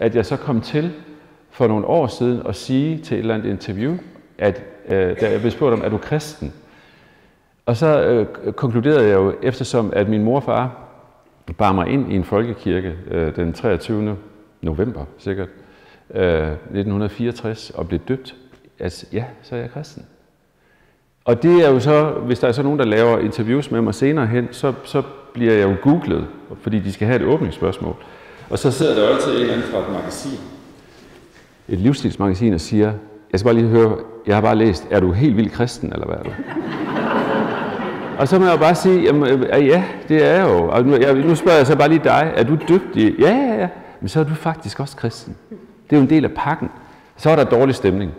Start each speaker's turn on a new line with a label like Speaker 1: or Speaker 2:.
Speaker 1: at jeg så kom til for nogle år siden at sige til et eller andet interview, at øh, da jeg blev spurgt om, er du kristen? Og så øh, konkluderede jeg jo, eftersom at min morfar bar mig ind i en folkekirke øh, den 23. november sikkert, øh, 1964, og blev døbt, altså ja, så er jeg kristen. Og det er jo så, hvis der er så nogen, der laver interviews med mig senere hen, så, så bliver jeg jo googlet, fordi de skal have et åbningsspørgsmål. Og så sidder der jo altid en eller anden fra et magasin, et livsstilsmagasin, og siger, jeg skal bare lige høre, jeg har bare læst, er du helt vildt kristen, eller hvad er du? og så må jeg jo bare sige, jamen, øh, ja, det er jeg jo. Og nu, jeg, nu spørger jeg så bare lige dig, er du dygtig? Ja, ja, ja. Men så er du faktisk også kristen. Det er jo en del af pakken. Så er der dårlig stemning.